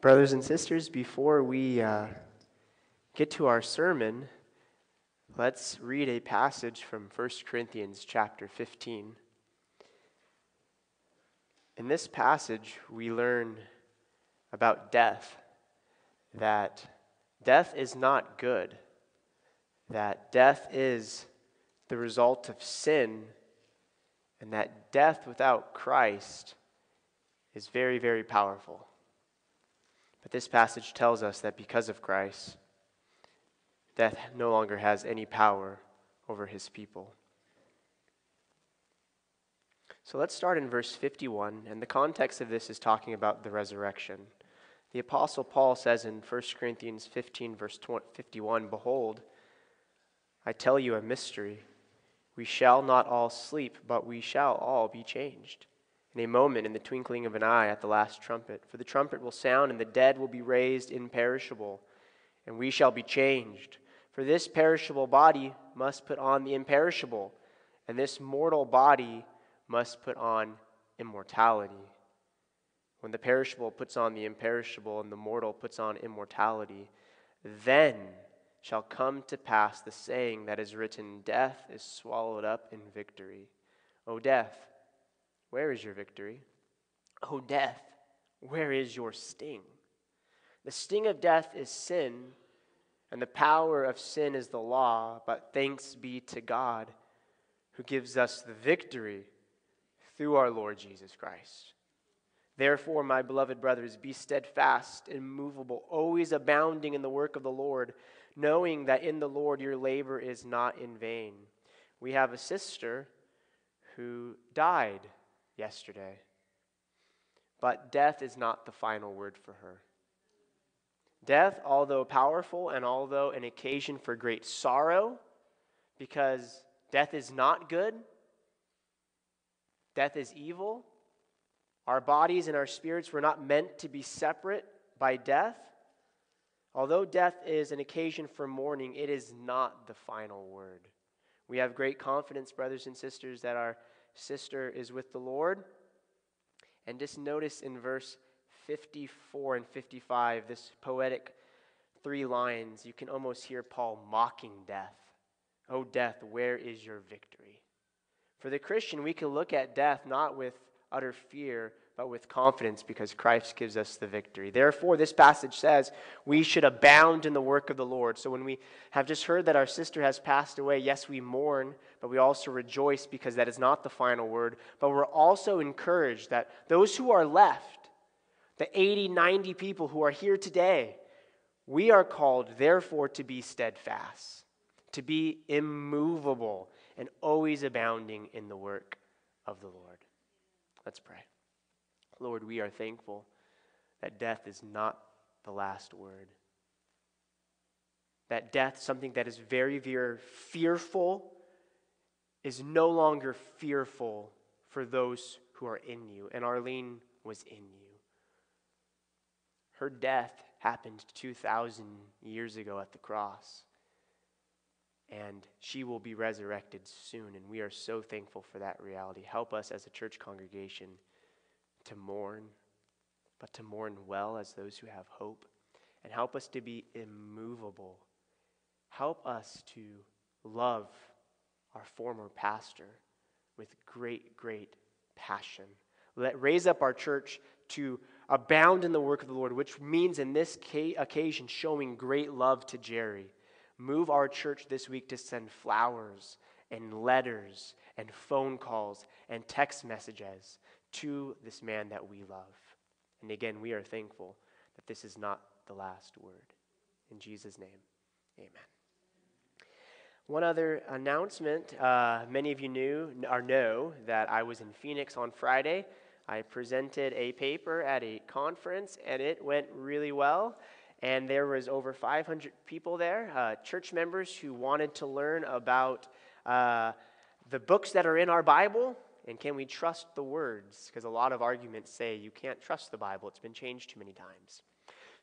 Brothers and sisters, before we uh, get to our sermon, let's read a passage from 1 Corinthians chapter 15. In this passage, we learn about death, that death is not good, that death is the result of sin, and that death without Christ is very, very powerful. But this passage tells us that because of Christ, death no longer has any power over his people. So let's start in verse 51, and the context of this is talking about the resurrection. The Apostle Paul says in 1 Corinthians 15, verse 51, Behold, I tell you a mystery. We shall not all sleep, but we shall all be changed in a moment, in the twinkling of an eye, at the last trumpet. For the trumpet will sound, and the dead will be raised imperishable, and we shall be changed. For this perishable body must put on the imperishable, and this mortal body must put on immortality. When the perishable puts on the imperishable, and the mortal puts on immortality, then shall come to pass the saying that is written Death is swallowed up in victory. O death, where is your victory? O death, where is your sting? The sting of death is sin, and the power of sin is the law, but thanks be to God who gives us the victory through our Lord Jesus Christ. Therefore, my beloved brothers, be steadfast, immovable, always abounding in the work of the Lord, knowing that in the Lord your labor is not in vain. We have a sister who died yesterday. But death is not the final word for her. Death, although powerful and although an occasion for great sorrow, because death is not good, death is evil. Our bodies and our spirits were not meant to be separate by death. Although death is an occasion for mourning, it is not the final word. We have great confidence, brothers and sisters, that our sister is with the Lord. And just notice in verse 54 and 55, this poetic three lines, you can almost hear Paul mocking death. Oh, death, where is your victory? For the Christian, we can look at death not with utter fear, but with confidence because Christ gives us the victory. Therefore, this passage says we should abound in the work of the Lord. So when we have just heard that our sister has passed away, yes, we mourn, but we also rejoice because that is not the final word. But we're also encouraged that those who are left, the 80, 90 people who are here today, we are called, therefore, to be steadfast, to be immovable, and always abounding in the work of the Lord. Let's pray. Lord, we are thankful that death is not the last word. That death, something that is very, very fearful, is no longer fearful for those who are in you. And Arlene was in you. Her death happened 2,000 years ago at the cross. And she will be resurrected soon. And we are so thankful for that reality. Help us as a church congregation to mourn, but to mourn well as those who have hope. And help us to be immovable. Help us to love our former pastor with great, great passion. Let raise up our church to abound in the work of the Lord, which means in this occasion showing great love to Jerry. Move our church this week to send flowers and letters and phone calls and text messages to this man that we love. And again, we are thankful that this is not the last word. In Jesus' name, amen. One other announcement uh, many of you knew or know that I was in Phoenix on Friday. I presented a paper at a conference and it went really well. And there was over 500 people there, uh, church members who wanted to learn about uh, the books that are in our Bible, and can we trust the words? Because a lot of arguments say you can't trust the Bible, it's been changed too many times.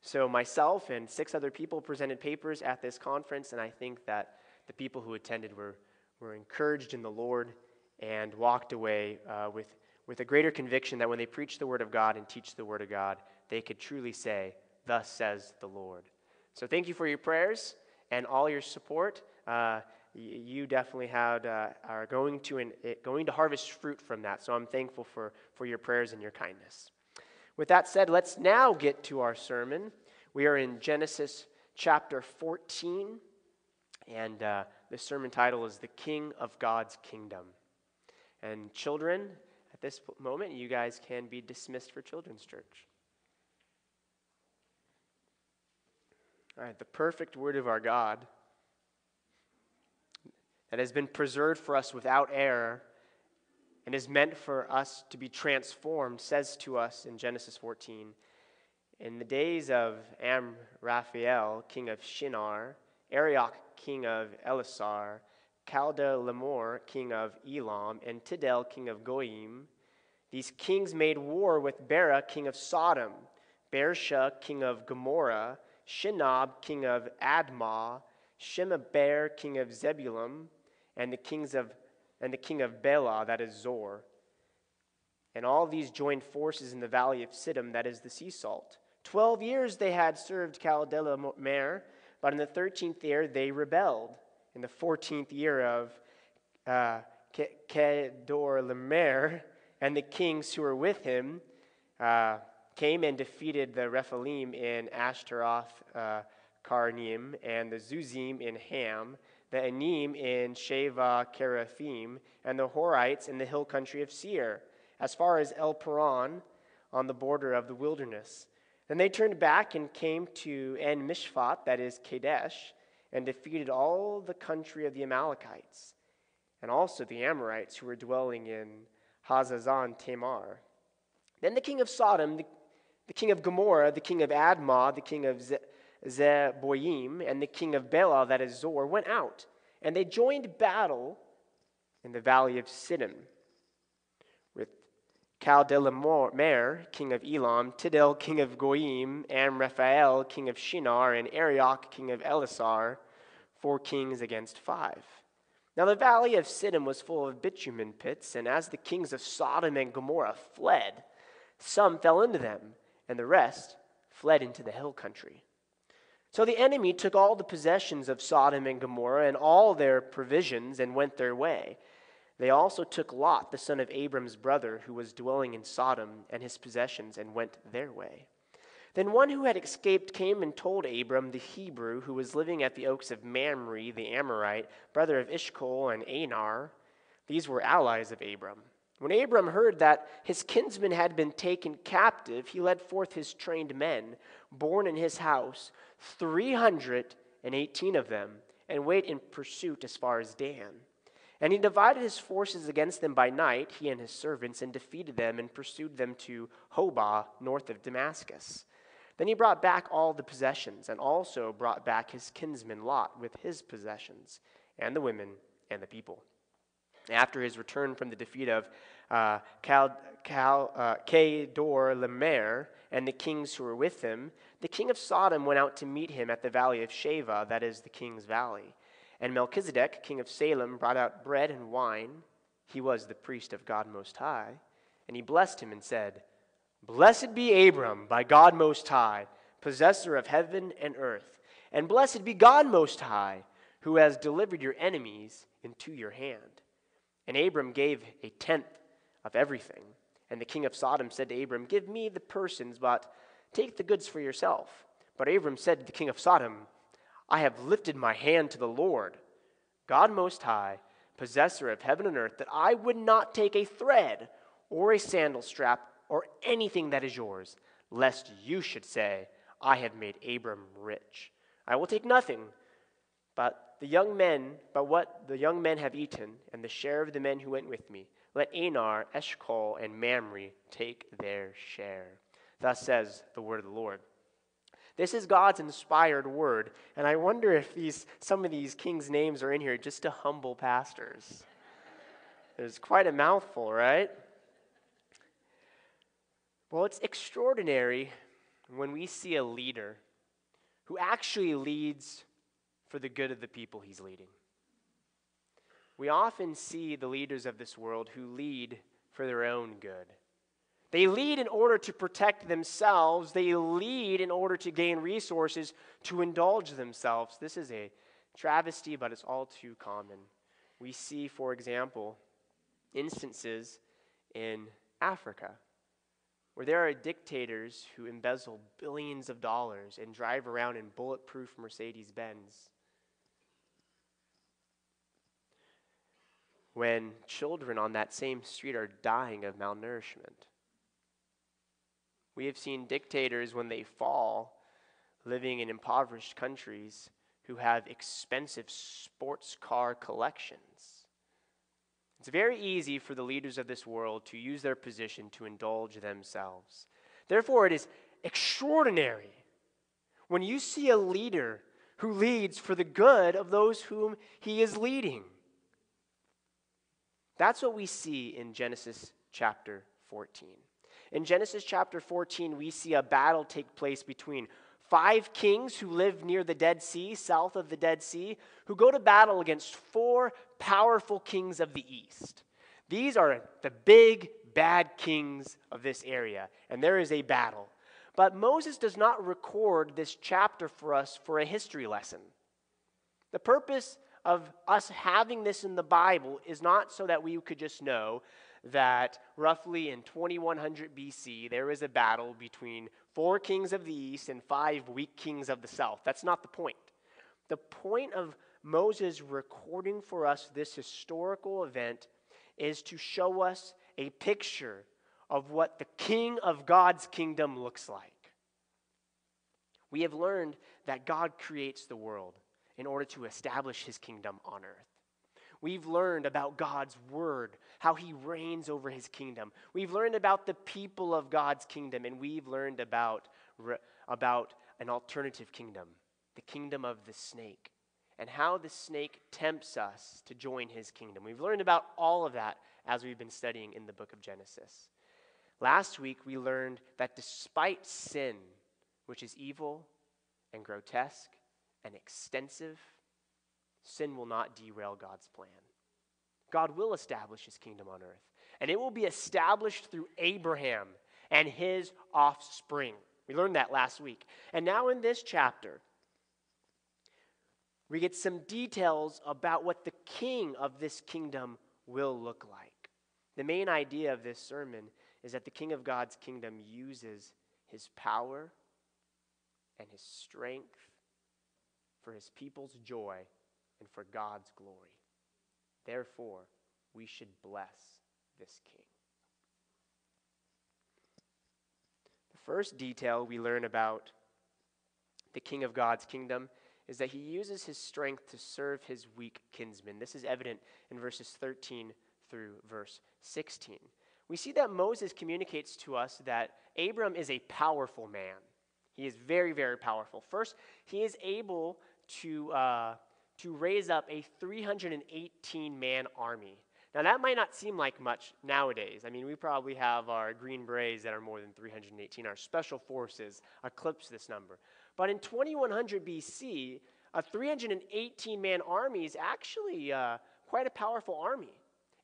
So, myself and six other people presented papers at this conference, and I think that the people who attended were, were encouraged in the Lord and walked away uh, with, with a greater conviction that when they preach the Word of God and teach the Word of God, they could truly say, Thus says the Lord. So thank you for your prayers and all your support. Uh, you definitely had, uh, are going to, an, going to harvest fruit from that. So I'm thankful for, for your prayers and your kindness. With that said, let's now get to our sermon. We are in Genesis chapter 14, and uh, the sermon title is The King of God's Kingdom. And children, at this moment, you guys can be dismissed for Children's Church. All right, the perfect word of our God that has been preserved for us without error and is meant for us to be transformed says to us in Genesis 14 In the days of Amraphel, king of Shinar, Arioch, king of Elasar, Chedorlaomer, king of Elam, and Tidal, king of Goyim, these kings made war with Bera, king of Sodom, Birsha, king of Gomorrah, Shinab, king of Admah, Shemeber, king of Zebulun, and the kings of and the king of Bela, that is Zoar. And all these joined forces in the valley of Siddim, that is the sea salt. Twelve years they had served Chedorlaomer, but in the thirteenth year they rebelled. In the fourteenth year of uh, Chedorlaomer, and the kings who were with him, uh, came and defeated the Rephaim in Ashtaroth uh, Karnaim, and the Zuzim in Ham, the Anim in Shaveh Kiriathaim, and the Horites in the hill country of Seir, as far as El Paran on the border of the wilderness. Then they turned back and came to En Mishpat, that is Kadesh, and defeated all the country of the Amalekites, and also the Amorites who were dwelling in Hazazon Tamar. Then the king of Sodom, the the king of Gomorrah, the king of Admah, the king of Ze- Zeboim, and the king of Bela, that is Zoar, went out, and they joined battle in the valley of Siddim with Chedorlaomer, king of Elam, Tidal, king of Goyim, Amraphel, king of Shinar, and Arioch, king of Elasar, four kings against five. Now the valley of Siddim was full of bitumen pits, and as the kings of Sodom and Gomorrah fled, some fell into them and the rest fled into the hill country. So the enemy took all the possessions of Sodom and Gomorrah and all their provisions and went their way. They also took Lot, the son of Abram's brother, who was dwelling in Sodom, and his possessions, and went their way. Then one who had escaped came and told Abram, the Hebrew, who was living at the oaks of Mamre, the Amorite, brother of Eshcol and Aner. These were allies of Abram. When Abram heard that his kinsmen had been taken captive, he led forth his trained men, born in his house, 318 of them, and went in pursuit as far as Dan. And he divided his forces against them by night, he and his servants, and defeated them and pursued them to Hobah, north of Damascus. Then he brought back all the possessions, and also brought back his kinsman Lot with his possessions, and the women and the people. After his return from the defeat of uh, Cal, Cal, uh, Chedorlaomer and the kings who were with him, the king of Sodom went out to meet him at the valley of Shaveh, that is the king's valley. And Melchizedek, king of Salem, brought out bread and wine. He was the priest of God Most High. And he blessed him and said, Blessed be Abram by God Most High, possessor of heaven and earth. And blessed be God Most High, who has delivered your enemies into your hand. And Abram gave a tenth of everything. And the king of Sodom said to Abram, Give me the persons, but take the goods for yourself. But Abram said to the king of Sodom, I have lifted my hand to the Lord, God Most High, possessor of heaven and earth, that I would not take a thread or a sandal strap or anything that is yours, lest you should say, I have made Abram rich. I will take nothing but the young men, but what the young men have eaten, and the share of the men who went with me, let Aner, Eshcol, and Mamre take their share. Thus says the word of the Lord. This is God's inspired word, and I wonder if these, some of these kings' names are in here just to humble pastors. There's quite a mouthful, right? Well, it's extraordinary when we see a leader who actually leads for the good of the people he's leading. We often see the leaders of this world who lead for their own good. They lead in order to protect themselves. They lead in order to gain resources to indulge themselves. This is a travesty, but it's all too common. We see, for example, instances in Africa where there are dictators who embezzle billions of dollars and drive around in bulletproof Mercedes Benz. When children on that same street are dying of malnourishment. We have seen dictators, when they fall, living in impoverished countries who have expensive sports car collections. It's very easy for the leaders of this world to use their position to indulge themselves. Therefore, it is extraordinary when you see a leader who leads for the good of those whom he is leading. That's what we see in Genesis chapter 14. In Genesis chapter 14, we see a battle take place between five kings who live near the Dead Sea, south of the Dead Sea, who go to battle against four powerful kings of the east. These are the big, bad kings of this area, and there is a battle. But Moses does not record this chapter for us for a history lesson. The purpose of us having this in the Bible is not so that we could just know that roughly in 2100 BC there was a battle between four kings of the east and five weak kings of the south. That's not the point. The point of Moses recording for us this historical event is to show us a picture of what the king of God's kingdom looks like. We have learned that God creates the world in order to establish his kingdom on earth. We've learned about God's word, how he reigns over his kingdom. We've learned about the people of God's kingdom, and we've learned about, about an alternative kingdom, the kingdom of the snake, and how the snake tempts us to join his kingdom. We've learned about all of that as we've been studying in the book of Genesis. Last week, we learned that despite sin, which is evil and grotesque and extensive, sin will not derail God's plan. God will establish his kingdom on earth, and it will be established through Abraham and his offspring. We learned that last week. And now in this chapter, we get some details about what the king of this kingdom will look like. The main idea of this sermon is that the king of God's kingdom uses his power and his strength for his people's joy and for God's glory. Therefore, we should bless this king. The first detail we learn about the king of God's kingdom is that he uses his strength to serve his weak kinsmen. This is evident in verses 13 through verse 16. We see that Moses communicates to us that Abram is a powerful man. He is very, very powerful. First, he is able to, uh, to raise up a 318 man army. Now, that might not seem like much nowadays. I mean, we probably have our Green Berets that are more than 318. Our special forces eclipse this number. But in 2100 BC, a 318 man army is actually uh, quite a powerful army.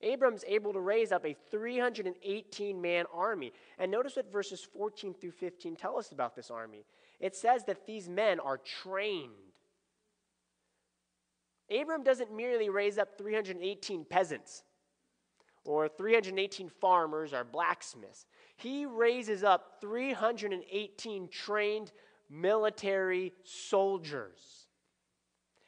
Abram's able to raise up a 318 man army. And notice what verses 14 through 15 tell us about this army. It says that these men are trained Abram doesn't merely raise up 318 peasants or 318 farmers or blacksmiths. He raises up 318 trained military soldiers.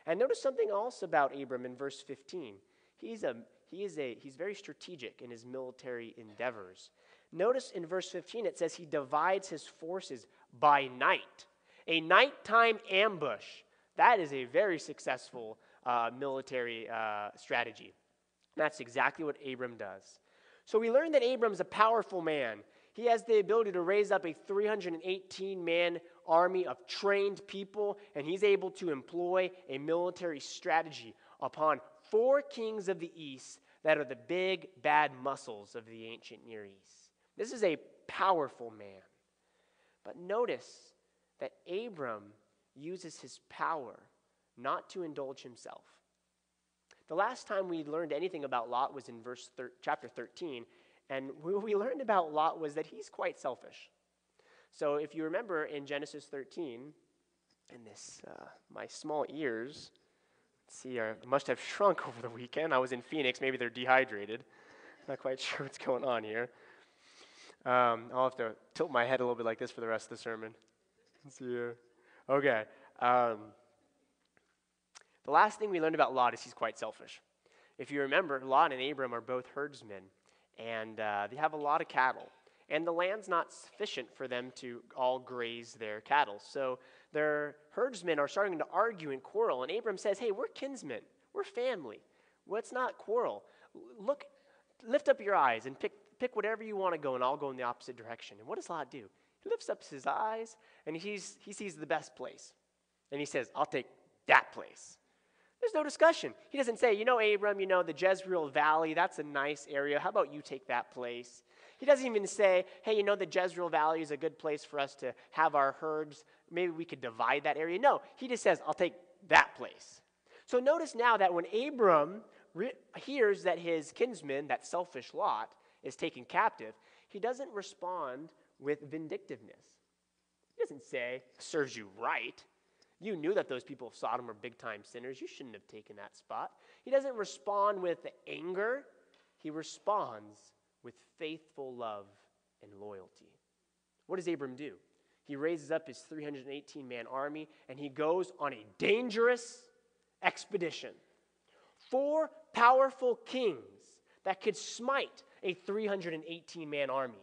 And notice something else about Abram in verse 15. He's, a, he is a, he's very strategic in his military endeavors. Notice in verse 15 it says he divides his forces by night. A nighttime ambush. That is a very successful uh, military uh, strategy. That's exactly what Abram does. So we learn that Abram's a powerful man. He has the ability to raise up a 318 man army of trained people, and he's able to employ a military strategy upon four kings of the east that are the big, bad muscles of the ancient Near East. This is a powerful man. But notice that Abram uses his power not to indulge himself. The last time we learned anything about Lot was in verse thir- chapter 13, And what we learned about Lot was that he's quite selfish. So if you remember in Genesis 13, and this, uh, my small ears, let's see, I must have shrunk over the weekend. I was in Phoenix. Maybe they're dehydrated. Not quite sure what's going on here. Um, I'll have to tilt my head a little bit like this for the rest of the sermon. See here. Okay. Um, the last thing we learned about Lot is he's quite selfish. If you remember, Lot and Abram are both herdsmen, and uh, they have a lot of cattle. And the land's not sufficient for them to all graze their cattle. So their herdsmen are starting to argue and quarrel. And Abram says, Hey, we're kinsmen, we're family. Let's not quarrel. Look, lift up your eyes and pick, pick whatever you want to go, and I'll go in the opposite direction. And what does Lot do? He lifts up his eyes and he's, he sees the best place. And he says, I'll take that place. There's no discussion. He doesn't say, you know, Abram, you know, the Jezreel Valley, that's a nice area. How about you take that place? He doesn't even say, hey, you know, the Jezreel Valley is a good place for us to have our herds. Maybe we could divide that area. No, he just says, I'll take that place. So notice now that when Abram re- hears that his kinsman, that selfish Lot, is taken captive, he doesn't respond with vindictiveness. He doesn't say, serves you right. You knew that those people of Sodom were big time sinners. You shouldn't have taken that spot. He doesn't respond with anger, he responds with faithful love and loyalty. What does Abram do? He raises up his 318 man army and he goes on a dangerous expedition. Four powerful kings that could smite a 318 man army.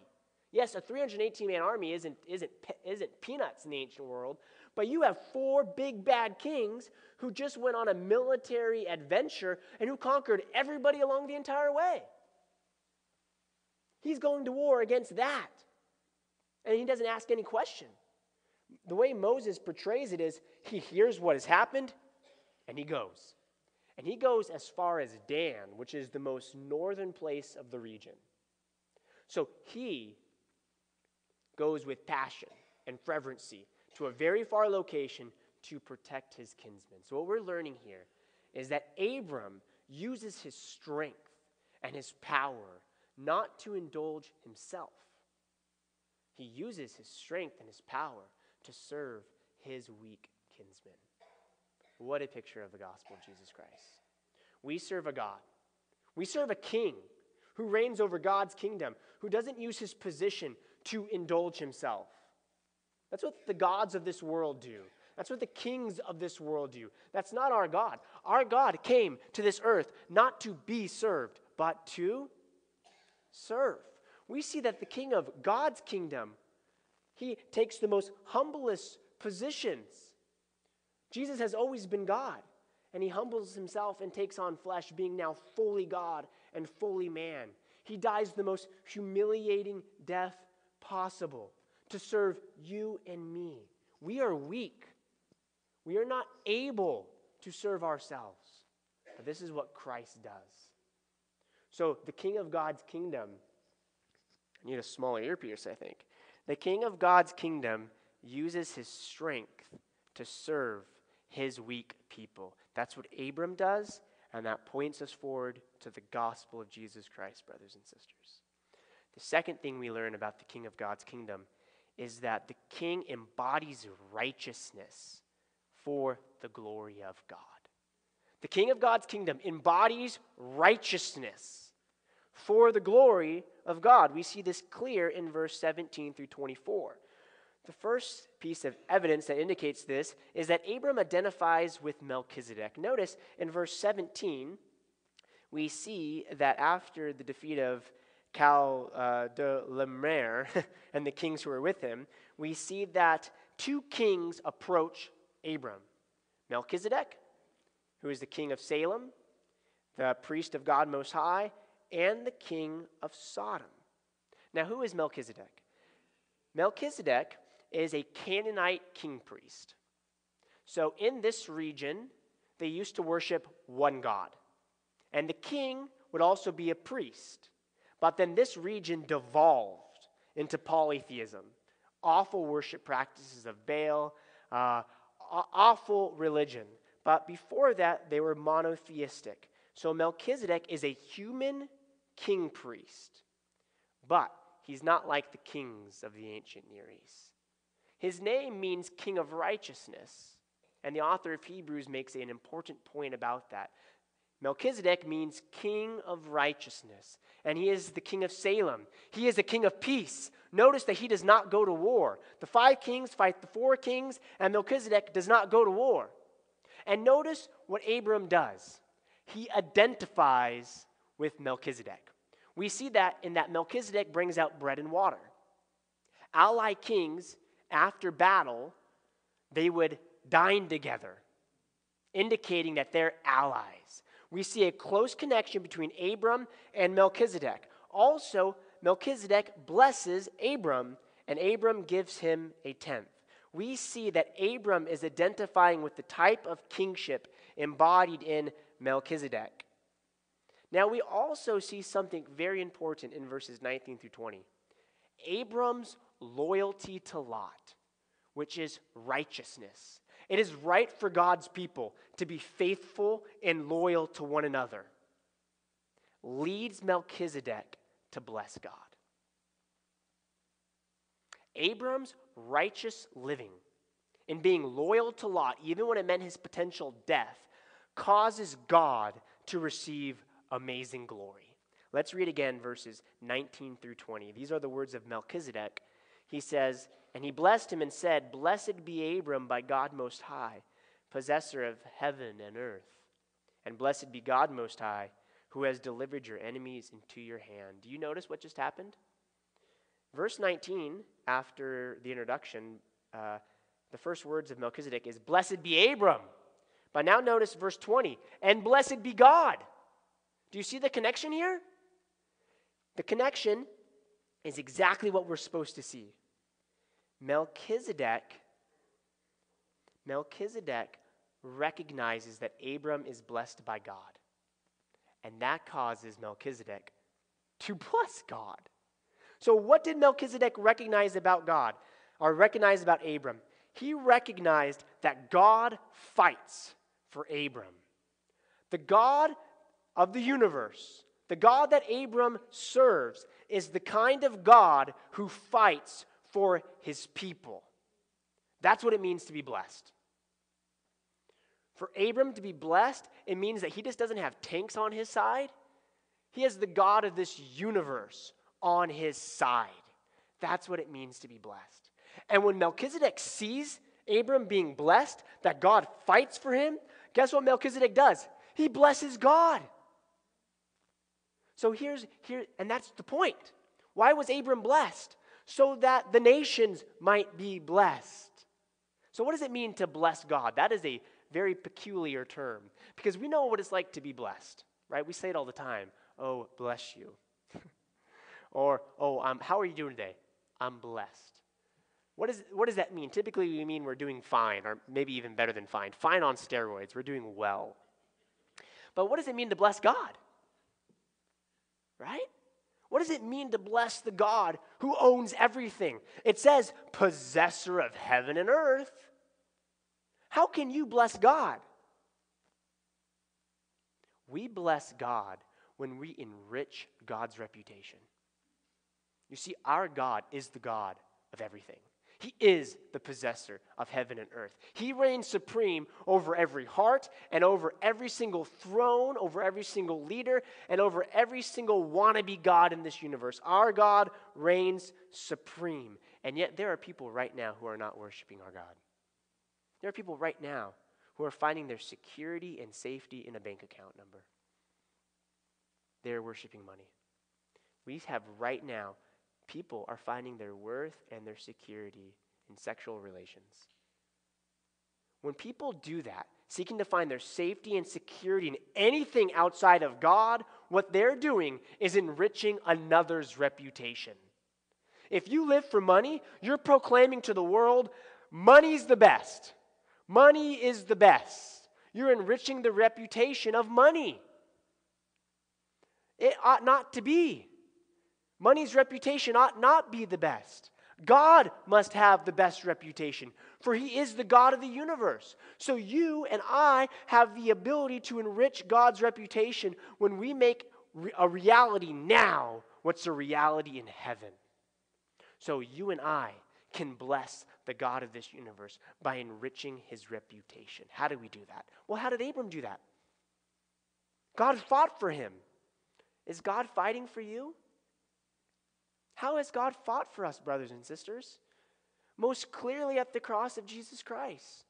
Yes, a 318 man army isn't, isn't, isn't peanuts in the ancient world, but you have four big bad kings who just went on a military adventure and who conquered everybody along the entire way. He's going to war against that. And he doesn't ask any question. The way Moses portrays it is he hears what has happened and he goes. And he goes as far as Dan, which is the most northern place of the region. So he goes with passion and fervency to a very far location to protect his kinsmen. So, what we're learning here is that Abram uses his strength and his power not to indulge himself. He uses his strength and his power to serve his weak kinsmen. What a picture of the gospel of Jesus Christ. We serve a God. We serve a king who reigns over God's kingdom, who doesn't use his position to indulge himself. That's what the gods of this world do. That's what the kings of this world do. That's not our God. Our God came to this earth not to be served, but to serve. We see that the king of God's kingdom, he takes the most humblest positions. Jesus has always been God, and he humbles himself and takes on flesh, being now fully God and fully man. He dies the most humiliating death possible to serve you and me. We are weak. We are not able to serve ourselves. But this is what Christ does. So, the king of God's kingdom, I need a smaller earpiece, I think. The king of God's kingdom uses his strength to serve his weak people. That's what Abram does, and that points us forward to the gospel of Jesus Christ, brothers and sisters. The second thing we learn about the king of God's kingdom is that the king embodies righteousness for the glory of God. The king of God's kingdom embodies righteousness for the glory of God. We see this clear in verse 17 through 24. The first piece of evidence that indicates this is that Abram identifies with Melchizedek. Notice in verse 17, we see that after the defeat of Cal uh, de Lemer and the kings who were with him, we see that two kings approach Abram Melchizedek who is the king of Salem, the priest of God Most High, and the king of Sodom. Now, who is Melchizedek? Melchizedek is a Canaanite king priest. So, in this region, they used to worship one God. And the king would also be a priest. But then this region devolved into polytheism awful worship practices of Baal, uh, awful religion. But before that, they were monotheistic. So Melchizedek is a human king priest but he's not like the kings of the ancient Near East. His name means king of righteousness. And the author of Hebrews makes an important point about that. Melchizedek means king of righteousness, and he is the king of Salem. He is the king of peace. Notice that he does not go to war. The five kings fight the four kings, and Melchizedek does not go to war. And notice what Abram does he identifies with Melchizedek. We see that in that Melchizedek brings out bread and water. Ally kings, after battle, they would dine together, indicating that they're allies. We see a close connection between Abram and Melchizedek. Also, Melchizedek blesses Abram, and Abram gives him a tenth. We see that Abram is identifying with the type of kingship embodied in Melchizedek. Now, we also see something very important in verses 19 through 20 Abram's loyalty to Lot, which is righteousness. It is right for God's people to be faithful and loyal to one another, leads Melchizedek to bless God. Abram's righteous living in being loyal to Lot, even when it meant his potential death, causes God to receive amazing glory. Let's read again verses 19 through 20. These are the words of Melchizedek. He says, And he blessed him and said, Blessed be Abram by God Most High, possessor of heaven and earth. And blessed be God Most High, who has delivered your enemies into your hand. Do you notice what just happened? Verse 19, after the introduction, uh, the first words of Melchizedek is, Blessed be Abram. But now notice verse 20, and blessed be God. Do you see the connection here? The connection is exactly what we're supposed to see. Melchizedek, Melchizedek recognizes that Abram is blessed by God. And that causes Melchizedek to bless God. So, what did Melchizedek recognize about God or recognize about Abram? He recognized that God fights for Abram. The God of the universe, the God that Abram serves, is the kind of God who fights for his people. That's what it means to be blessed. For Abram to be blessed, it means that he just doesn't have tanks on his side. He has the God of this universe on his side. That's what it means to be blessed. And when Melchizedek sees Abram being blessed, that God fights for him, guess what Melchizedek does? He blesses God. So here's here, and that's the point. Why was Abram blessed? So that the nations might be blessed. So, what does it mean to bless God? That is a very peculiar term because we know what it's like to be blessed, right? We say it all the time. Oh, bless you. Or, oh, um, how are you doing today? I'm blessed. What, is, what does that mean? Typically, we mean we're doing fine, or maybe even better than fine. Fine on steroids. We're doing well. But what does it mean to bless God? Right? What does it mean to bless the God who owns everything? It says, possessor of heaven and earth. How can you bless God? We bless God when we enrich God's reputation. You see, our God is the God of everything. He is the possessor of heaven and earth. He reigns supreme over every heart and over every single throne, over every single leader, and over every single wannabe God in this universe. Our God reigns supreme. And yet, there are people right now who are not worshiping our God. There are people right now who are finding their security and safety in a bank account number. They're worshiping money. We have right now people are finding their worth and their security in sexual relations. When people do that, seeking to find their safety and security in anything outside of God, what they're doing is enriching another's reputation. If you live for money, you're proclaiming to the world, money's the best. Money is the best. You're enriching the reputation of money. It ought not to be. Money's reputation ought not be the best. God must have the best reputation, for He is the God of the universe. So you and I have the ability to enrich God's reputation when we make a reality now what's a reality in heaven. So you and I can bless the God of this universe by enriching his reputation. How do we do that? Well, how did Abram do that? God fought for him. Is God fighting for you? How has God fought for us, brothers and sisters? Most clearly at the cross of Jesus Christ.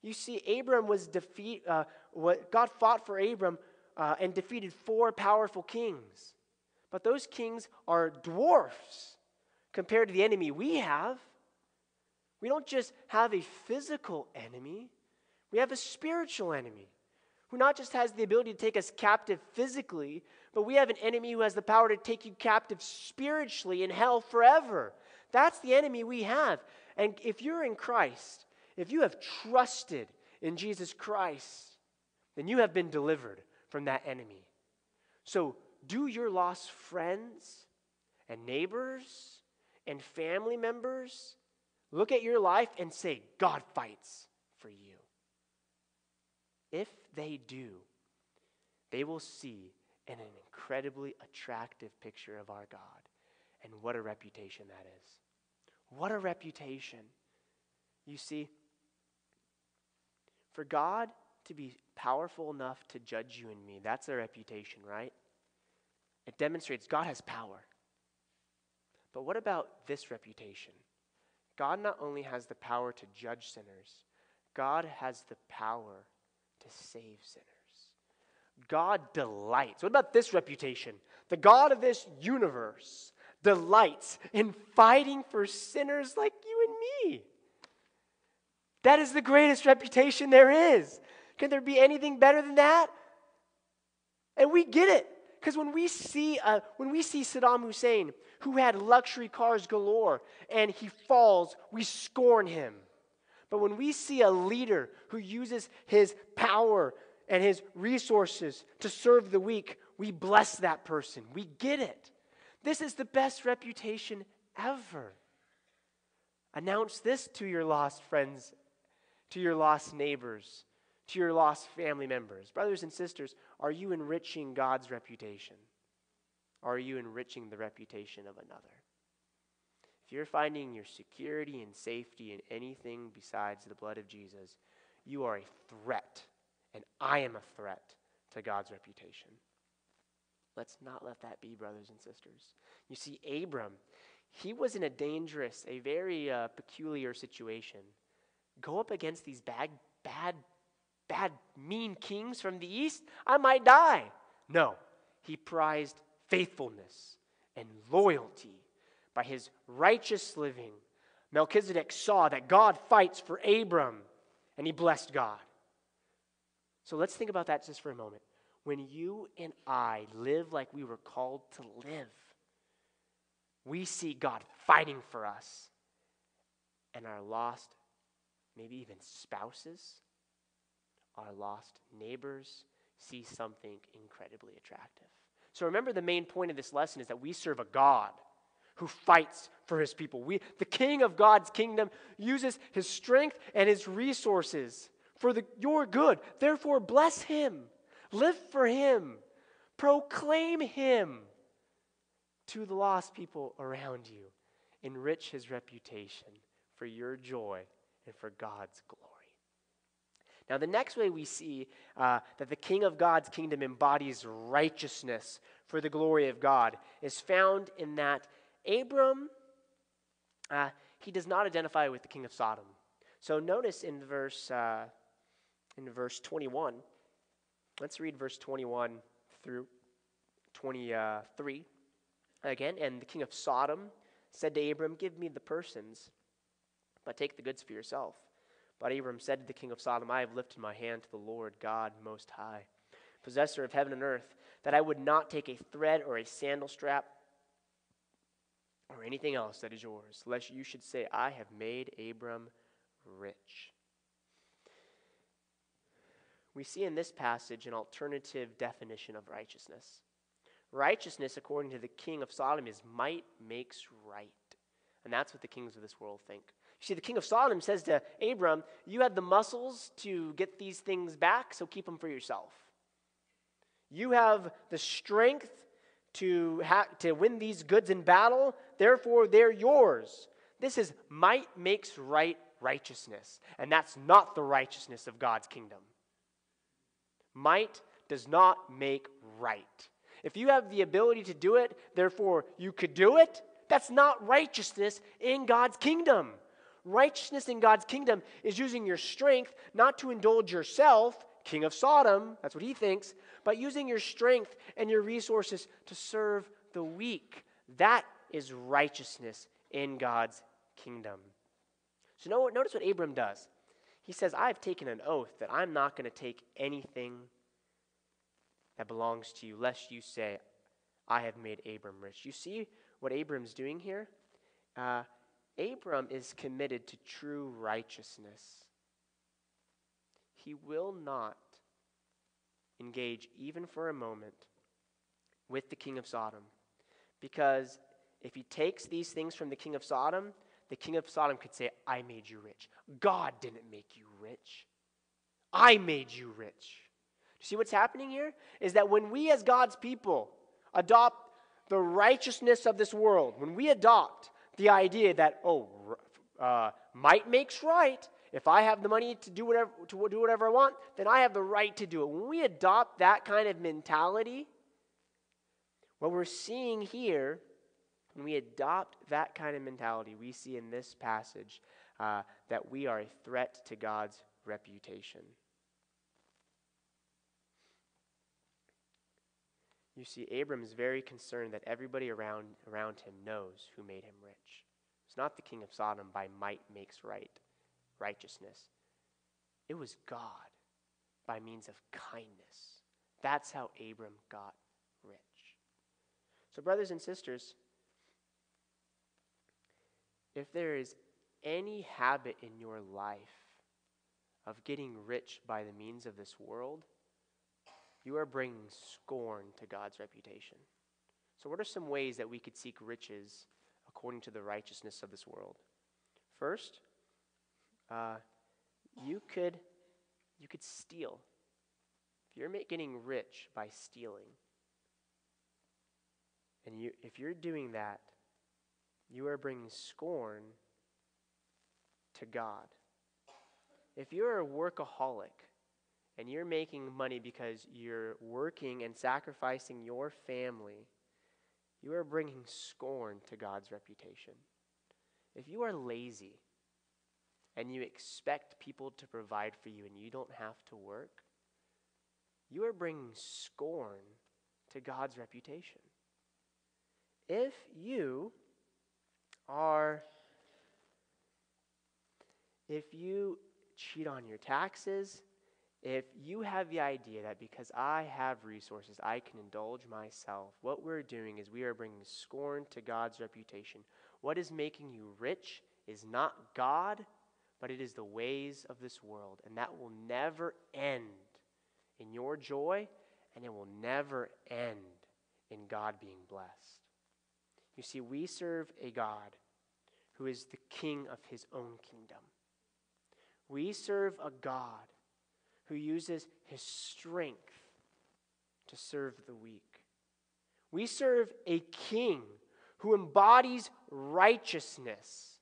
You see, Abram was defeat. Uh, what God fought for Abram uh, and defeated four powerful kings, but those kings are dwarfs compared to the enemy we have. We don't just have a physical enemy; we have a spiritual enemy who not just has the ability to take us captive physically, but we have an enemy who has the power to take you captive spiritually in hell forever. That's the enemy we have. And if you're in Christ, if you have trusted in Jesus Christ, then you have been delivered from that enemy. So, do your lost friends and neighbors and family members look at your life and say, God fights for you? If they do, they will see an incredibly attractive picture of our God. And what a reputation that is. What a reputation. You see, for God to be powerful enough to judge you and me, that's a reputation, right? It demonstrates God has power. But what about this reputation? God not only has the power to judge sinners, God has the power to save sinners. God delights. What about this reputation? The God of this universe delights in fighting for sinners like you and me. That is the greatest reputation there is. Can there be anything better than that? And we get it. Because when we see uh, when we see Saddam Hussein, who had luxury cars galore, and he falls, we scorn him. But when we see a leader who uses his power and his resources to serve the weak, we bless that person. We get it. This is the best reputation ever. Announce this to your lost friends, to your lost neighbors, to your lost family members. Brothers and sisters, are you enriching God's reputation? Are you enriching the reputation of another? If you're finding your security and safety in anything besides the blood of Jesus, you are a threat, and I am a threat to God's reputation. Let's not let that be, brothers and sisters. You see, Abram, he was in a dangerous, a very uh, peculiar situation. Go up against these bad, bad, bad, mean kings from the east, I might die. No, he prized faithfulness and loyalty by his righteous living, Melchizedek saw that God fights for Abram and he blessed God. So let's think about that just for a moment. When you and I live like we were called to live, we see God fighting for us and our lost, maybe even spouses, our lost neighbors see something incredibly attractive. So remember, the main point of this lesson is that we serve a God who fights for his people. We, the king of God's kingdom uses his strength and his resources for the, your good. Therefore, bless him, live for him, proclaim him to the lost people around you. Enrich his reputation for your joy and for God's glory. Now, the next way we see uh, that the king of God's kingdom embodies righteousness for the glory of God is found in that Abram, uh, he does not identify with the king of Sodom. So notice in verse, uh, in verse 21, let's read verse 21 through 23 uh, again. And the king of Sodom said to Abram, Give me the persons, but take the goods for yourself. But Abram said to the king of Sodom, I have lifted my hand to the Lord God Most High, possessor of heaven and earth, that I would not take a thread or a sandal strap or anything else that is yours, lest you should say, I have made Abram rich. We see in this passage an alternative definition of righteousness. Righteousness, according to the king of Sodom, is might makes right. And that's what the kings of this world think. You see, the king of Sodom says to Abram, You had the muscles to get these things back, so keep them for yourself. You have the strength to, ha- to win these goods in battle, therefore they're yours. This is might makes right righteousness, and that's not the righteousness of God's kingdom. Might does not make right. If you have the ability to do it, therefore you could do it, that's not righteousness in God's kingdom. Righteousness in God's kingdom is using your strength not to indulge yourself, king of Sodom, that's what he thinks, but using your strength and your resources to serve the weak. That is righteousness in God's kingdom. So notice what Abram does. He says, I've taken an oath that I'm not going to take anything that belongs to you, lest you say, I have made Abram rich. You see what Abram's doing here? Uh, Abram is committed to true righteousness. He will not engage, even for a moment, with the king of Sodom. Because if he takes these things from the king of Sodom, the king of Sodom could say, I made you rich. God didn't make you rich. I made you rich. You see what's happening here? Is that when we, as God's people, adopt the righteousness of this world, when we adopt the idea that, oh, uh, might makes right, if I have the money to do whatever to do whatever I want, then I have the right to do it. When we adopt that kind of mentality, what we're seeing here, when we adopt that kind of mentality, we see in this passage uh, that we are a threat to God's reputation. You see, Abram is very concerned that everybody around, around him knows who made him rich. It's not the king of Sodom by might makes right, righteousness. It was God by means of kindness. That's how Abram got rich. So, brothers and sisters, if there is any habit in your life of getting rich by the means of this world, you are bringing scorn to God's reputation. So, what are some ways that we could seek riches according to the righteousness of this world? First, uh, you could you could steal. If you're getting rich by stealing, and you, if you're doing that, you are bringing scorn to God. If you're a workaholic and you're making money because you're working and sacrificing your family, you are bringing scorn to God's reputation. If you are lazy and you expect people to provide for you and you don't have to work, you are bringing scorn to God's reputation. If you are, if you cheat on your taxes, if you have the idea that because I have resources, I can indulge myself, what we're doing is we are bringing scorn to God's reputation. What is making you rich is not God, but it is the ways of this world. And that will never end in your joy, and it will never end in God being blessed. You see, we serve a God who is the king of his own kingdom. We serve a God who uses his strength to serve the weak. We serve a king who embodies righteousness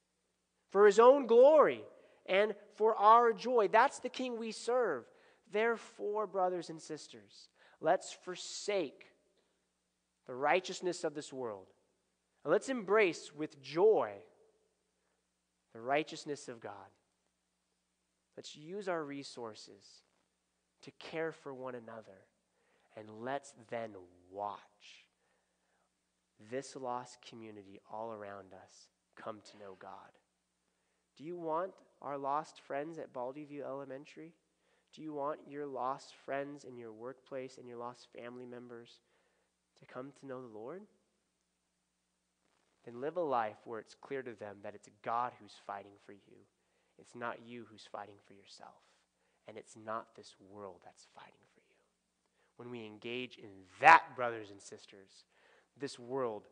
for his own glory and for our joy. That's the king we serve. Therefore, brothers and sisters, let's forsake the righteousness of this world. And let's embrace with joy the righteousness of God. Let's use our resources to care for one another. And let's then watch this lost community all around us come to know God. Do you want our lost friends at Baldy View Elementary? Do you want your lost friends in your workplace and your lost family members to come to know the Lord? Then live a life where it's clear to them that it's God who's fighting for you. It's not you who's fighting for yourself. And it's not this world that's fighting for you. When we engage in that, brothers and sisters, this world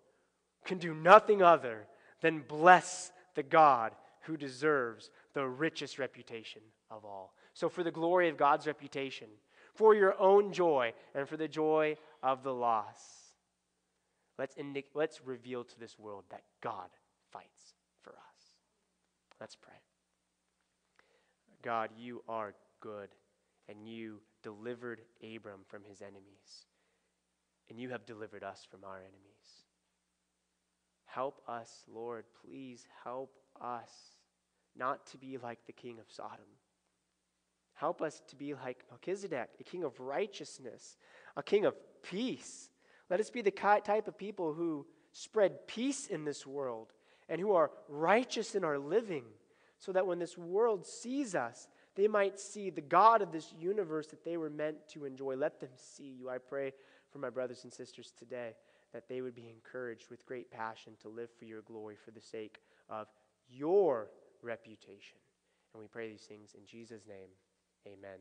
can do nothing other than bless the God who deserves the richest reputation of all. So, for the glory of God's reputation, for your own joy and for the joy of the lost. Let's, let's reveal to this world that God fights for us. Let's pray. God, you are good, and you delivered Abram from his enemies, and you have delivered us from our enemies. Help us, Lord, please help us not to be like the king of Sodom. Help us to be like Melchizedek, a king of righteousness, a king of peace. Let us be the type of people who spread peace in this world and who are righteous in our living, so that when this world sees us, they might see the God of this universe that they were meant to enjoy. Let them see you. I pray for my brothers and sisters today that they would be encouraged with great passion to live for your glory for the sake of your reputation. And we pray these things in Jesus' name. Amen.